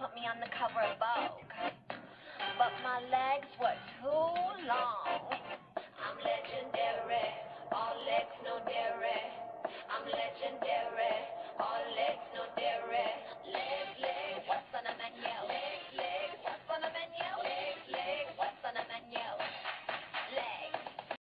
put me on the cover of Vogue. But my legs were too long. I'm legendary. All legs, no dairy. I'm legendary.